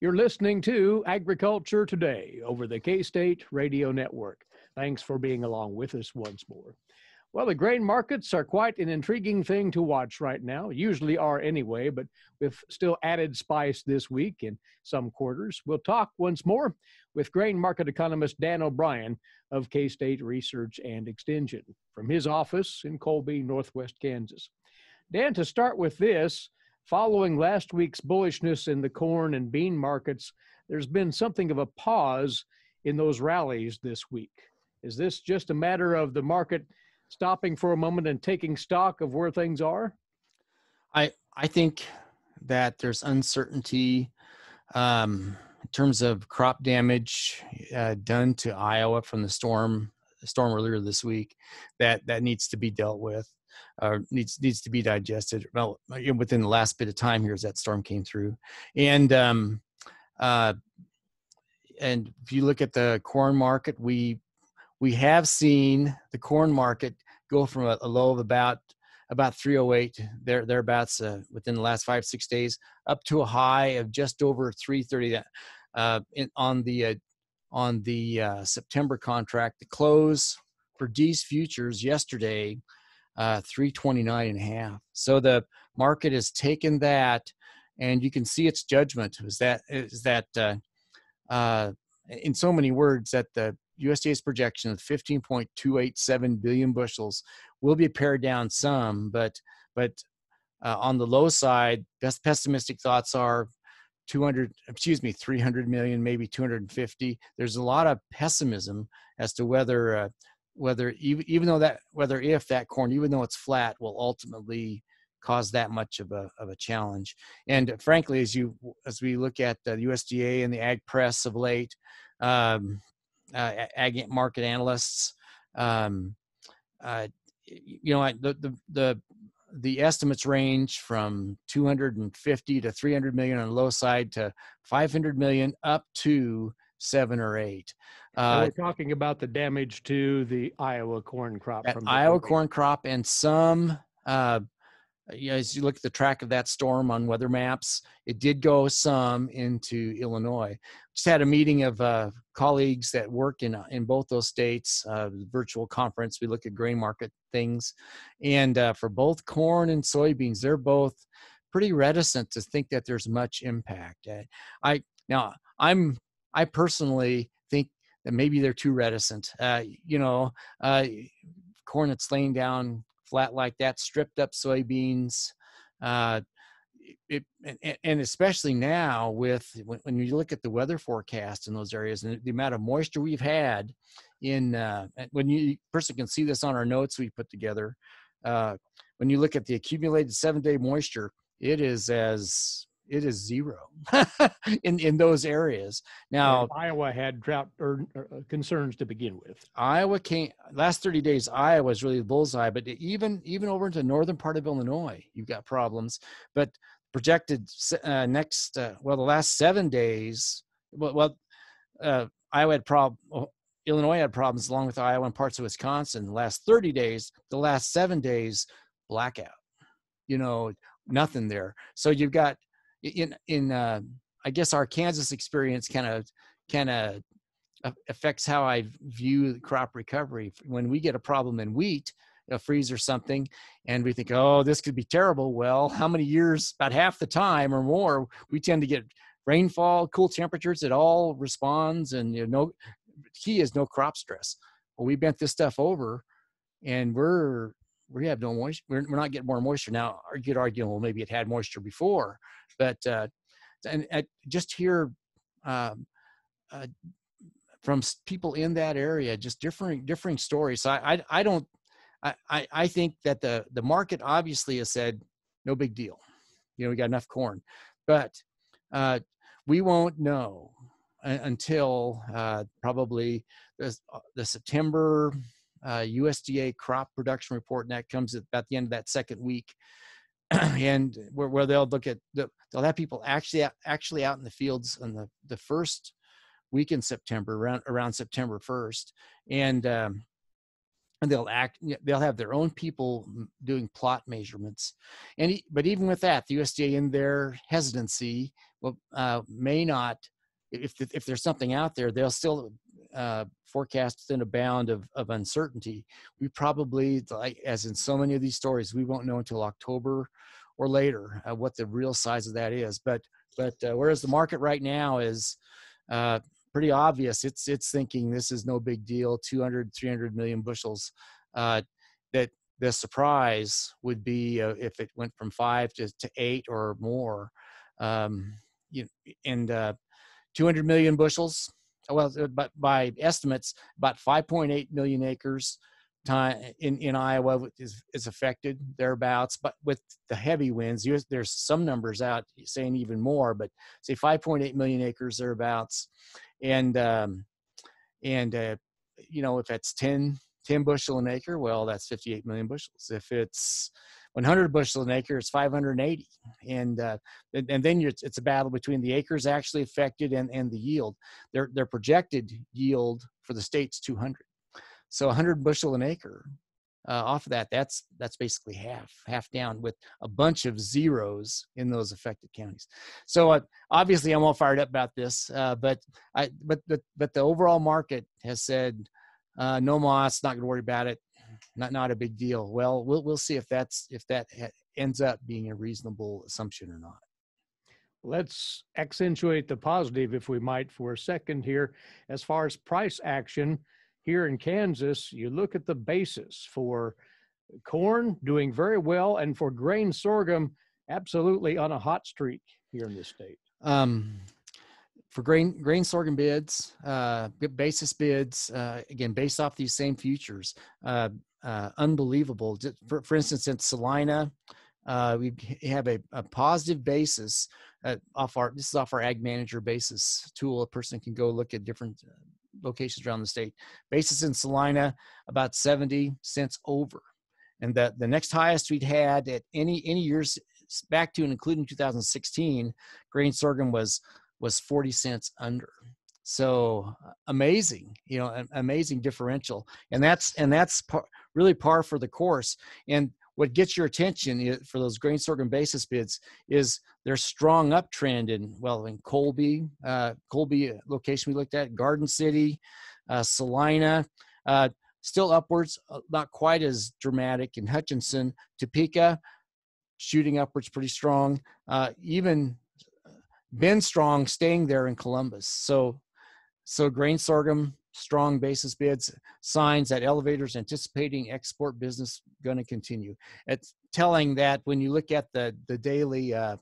You're listening to Agriculture Today over the K State Radio Network. Thanks for being along with us once more. Well, the grain markets are quite an intriguing thing to watch right now, usually are anyway, but with still added spice this week in some quarters. We'll talk once more with grain market economist Dan O'Brien of K State Research and Extension from his office in Colby, Northwest Kansas. Dan, to start with this, following last week's bullishness in the corn and bean markets, there's been something of a pause in those rallies this week. Is this just a matter of the market? stopping for a moment and taking stock of where things are? I I think that there's uncertainty um, in terms of crop damage uh, done to Iowa from the storm storm earlier this week that that needs to be dealt with or needs needs to be digested. Well within the last bit of time here as that storm came through. And um, uh, and if you look at the corn market we we have seen the corn market go from a, a low of about about 308 there thereabouts uh, within the last five six days up to a high of just over 330 uh, in, on the uh, on the uh, September contract. The close for D's futures yesterday, uh, 329 and a half. So the market has taken that, and you can see its judgment is that is that uh, uh, in so many words that the USDA's projection of 15.287 billion bushels will be pared down some, but but uh, on the low side, best pessimistic thoughts are 200, excuse me, 300 million, maybe 250. There's a lot of pessimism as to whether uh, whether even, even though that whether if that corn, even though it's flat, will ultimately cause that much of a of a challenge. And frankly, as you as we look at the USDA and the ag press of late, um, uh, ag market analysts. Um, uh, you know, the, the, the, the estimates range from 250 to 300 million on the low side to 500 million up to seven or eight. Uh, we're talking about the damage to the Iowa corn crop. From Iowa corn crop and some uh, you know, as you look at the track of that storm on weather maps, it did go some into Illinois. Just had a meeting of uh, colleagues that work in uh, in both those states. Uh, virtual conference. We look at grain market things, and uh, for both corn and soybeans, they're both pretty reticent to think that there's much impact. Uh, I now I'm I personally think that maybe they're too reticent. Uh, you know, corn that's laying down flat like that, stripped up soybeans. Uh, it, and especially now with when, when, you look at the weather forecast in those areas and the amount of moisture we've had in uh, when you person can see this on our notes we put together uh, when you look at the accumulated seven day moisture it is as it is zero in in those areas. Now and Iowa had drought or, or, uh, concerns to begin with. Iowa came last 30 days. Iowa is really the bullseye, but even even over into the northern part of Illinois, you've got problems. But projected uh, next uh, well the last seven days well, well uh, Iowa had problem. Illinois had problems along with Iowa and parts of Wisconsin. The last 30 days, the last seven days, blackout. You know, nothing there. So you've got in in uh, I guess our Kansas experience kind of kind of affects how I view crop recovery. When we get a problem in wheat, a freeze or something, and we think, oh, this could be terrible. Well, how many years? About half the time or more, we tend to get rainfall, cool temperatures. It all responds, and you know, key is no crop stress. Well, we bent this stuff over, and we're we have no moisture. We're, we're not getting more moisture now. You could argue, well, maybe it had moisture before, but uh, and, just hear um, uh, from people in that area, just differing differing stories. So I I, I don't I, I think that the the market obviously has said no big deal. You know, we got enough corn, but uh, we won't know until uh, probably the, uh, the September uh, USDA crop production report, and that comes at about the end of that second week. and where, where they'll look at the, they'll have people actually actually out in the fields on the, the first week in September around around September 1st and um, and they'll act they'll have their own people doing plot measurements and but even with that the usda in their hesitancy well uh, may not if if there's something out there they'll still uh, forecast within a bound of, of uncertainty we probably like as in so many of these stories we won't know until october or later uh, what the real size of that is but but uh, whereas the market right now is uh, pretty obvious. It's it's thinking this is no big deal. 200, 300 million bushels. Uh, that the surprise would be uh, if it went from five to, to eight or more. Um, you and uh, 200 million bushels. Well, uh, but by estimates, about 5.8 million acres in, in Iowa is, is affected thereabouts, but with the heavy winds, there's some numbers out saying even more, but say 5.8 million acres thereabouts. And um, and uh, you know if that's 10 10 bushel an acre well that's 58 million bushels. If it's 100 bushel an acre it's 580 and uh, and, then it's a battle between the acres actually affected and and the yield. Their their projected yield for the state's 200 so 100 bushel an acre uh, off of that, that's that's basically half half down with a bunch of zeros in those affected counties. So uh, obviously, I'm all fired up about this, uh, but I but but but the overall market has said uh, no moss, not going to worry about it, not not a big deal. Well, we'll we'll see if that's if that ends up being a reasonable assumption or not. Let's accentuate the positive, if we might, for a second here. As far as price action, here in Kansas, you look at the basis for corn doing very well, and for grain sorghum, absolutely on a hot streak here in this state. Um, for grain grain sorghum bids, uh, basis bids, uh, again based off these same futures, uh, uh, unbelievable. For, for instance, in Salina, uh, we have a, a positive basis uh, off our this is off our ag manager basis tool. A person can go look at different locations around the state. Basis in Salina about 70 cents over. And the, the next highest we'd had at any any years back to and including 2016, grain sorghum was was 40 cents under. So amazing, you know, amazing differential, and that's and that's par, really par for the course. And what gets your attention for those grain sorghum basis bids is their strong uptrend in well in Colby, uh, Colby location we looked at, Garden City, uh, Salina, uh, still upwards, uh, not quite as dramatic in Hutchinson, Topeka, shooting upwards pretty strong. Uh, even Ben Strong staying there in Columbus. So, so grain sorghum strong basis bids, signs that elevators anticipating export business going to continue. It's telling that when you look at the the daily uh,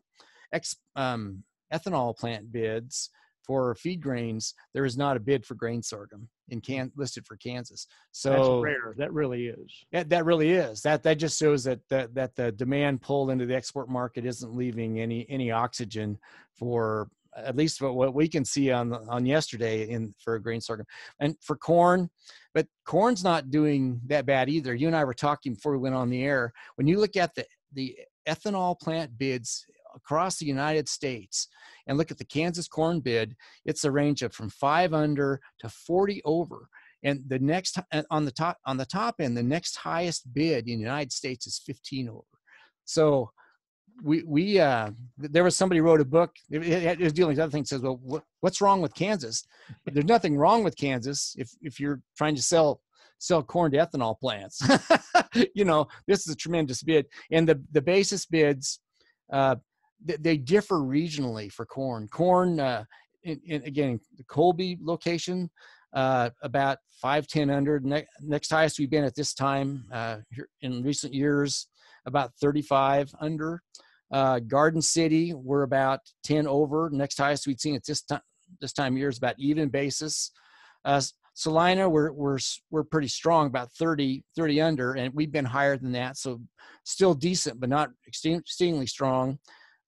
ex, um, ethanol plant bids for feed grains, there is not a bid for grain sorghum in can listed for Kansas. So That's rare. That really is. Yeah, that really is. That that just shows that that that the demand pull into the export market isn't leaving any any oxygen for at least what, what we can see on on yesterday in for grain sorghum and for corn but corn's not doing that bad either you and i were talking before we went on the air when you look at the the ethanol plant bids across the united states and look at the kansas corn bid it's a range of from five under to 40 over. And the next on the top on the top end the next highest bid in the united states is 15 over. So we we uh there was somebody wrote a book it, was dealing with other things says well what, what's wrong with kansas? There's nothing wrong with kansas if if you're trying to sell sell corn to ethanol plants. You know this is a tremendous bid. And the the basis bids uh they, differ regionally for corn corn uh in, in, again the colby location uh, about 510 under ne- next highest we've been at this time uh, in recent years about 35 under uh, Garden City, we're about 10 over. Next highest we'd seen at this time this time of year is about even basis. Uh, Salina, we're we're we're pretty strong, about 30 30 under, and we've been higher than that, so still decent, but not extremely strong.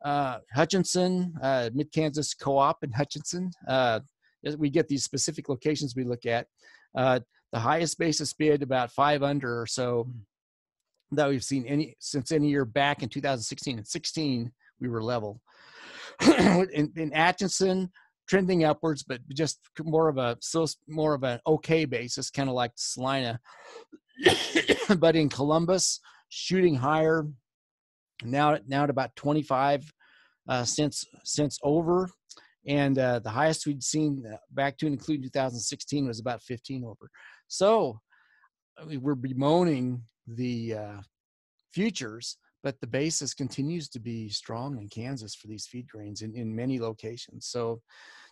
Uh, Hutchinson, uh, Mid Kansas Co-op in Hutchinson. Uh, we get these specific locations we look at. Uh, the highest basis bid about five under or so that we've seen any since any year back in 2016 and 16 we were level in, in atchison trending upwards but just more of a so more of an okay basis kind of like salina but in Columbus, shooting higher. Now, now at about 25 uh, cents cents over, and uh, the highest we'd seen uh, back to include 2016 was about 15 over. So I we're bemoaning the uh, futures, but the basis continues to be strong in Kansas for these feed grains in, in many locations. So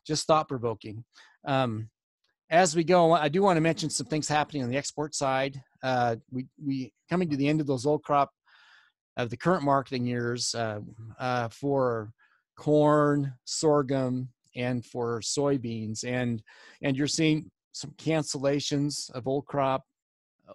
just thought provoking. Um, as we go, I do want to mention some things happening on the export side. Uh, we we coming to the end of those old crop of the current marketing years uh, uh, for corn, sorghum, and for soybeans, and and you're seeing some cancellations of old crop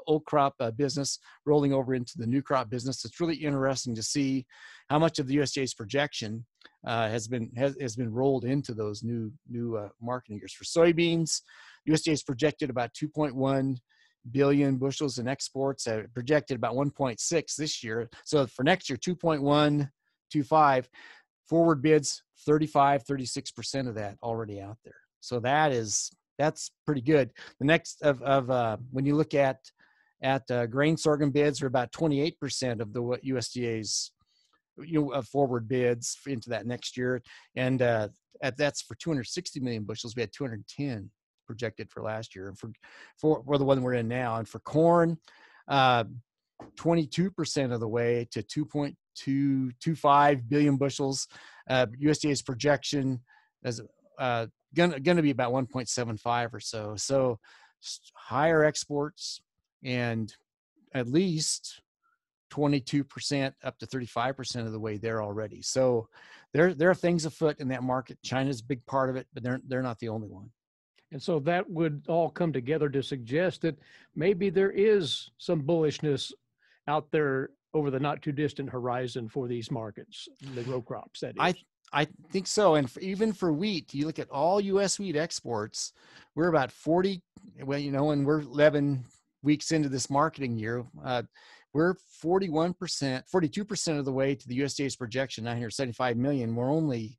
old crop uh, business rolling over into the new crop business. It's really interesting to see how much of the USDA's projection uh, has been has, has been rolled into those new new uh, marketing years for soybeans. USDA has projected about 2.1 billion bushels in exports, uh, projected about 1.6 this year. So for next year, 2.125 forward bids, 35, 36% of that already out there. So that is that's pretty good. The next of, of uh, when you look at at uh, grain sorghum bids are about 28% of the USDA's you know uh, forward bids into that next year, and uh, at that's for 260 million bushels. We had 210 projected for last year, and for for, for the one we're in now, and for corn, uh, 22% of the way to 2.225 billion bushels. Uh, USDA's projection is uh, gonna be about 1.75 or so. So higher exports and at least 22% up to 35% of the way there already. So there there are things afoot in that market. China's a big part of it, but they're they're not the only one. And so that would all come together to suggest that maybe there is some bullishness out there over the not too distant horizon for these markets, the row crops. That is. I I think so. And for, even for wheat, you look at all U.S. wheat exports, we're about 40. Well, you know, and we're 11 weeks into this marketing year, uh, we're 41%, 42% of the way to the USDA's projection, 975 million. We're only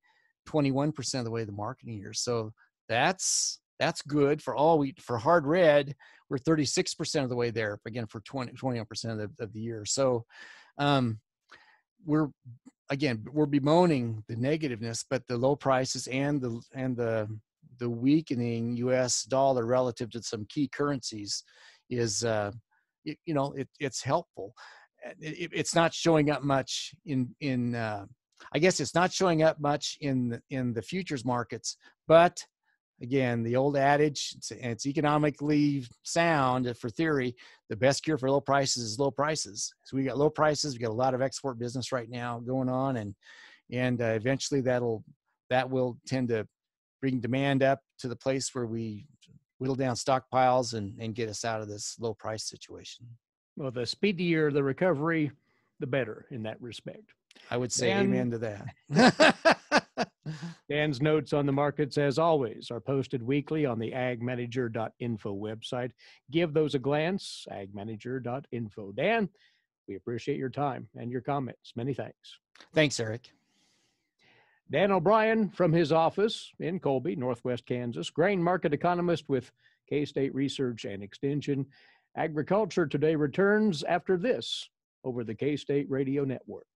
21% of the way to the marketing year. So that's that's good for all we For hard red, we're 36% of the way there. Again, for 20, 21% of the, of the year. So um, we're again we're bemoaning the negativeness, but the low prices and the and the the weakening U.S. dollar relative to some key currencies is uh, it, you know it, it's helpful. It, it's not showing up much in in uh, I guess it's not showing up much in the, in the futures markets, but again, the old adage, it's, it's, economically sound for theory. The best cure for low prices is low prices. So we got low prices. We got a lot of export business right now going on, and and uh, eventually that'll that will tend to bring demand up to the place where we whittle down stockpiles and, and get us out of this low price situation. Well, the speedier the recovery, the better in that respect. I would say Dan, amen to that. Dan's notes on the markets, as always, are posted weekly on the agmanager.info website. Give those a glance, agmanager.info. Dan, we appreciate your time and your comments. Many thanks. Thanks, Eric. Dan O'Brien from his office in Colby, Northwest Kansas, grain market economist with K State Research and Extension. Agriculture Today returns after this over the K State Radio Network.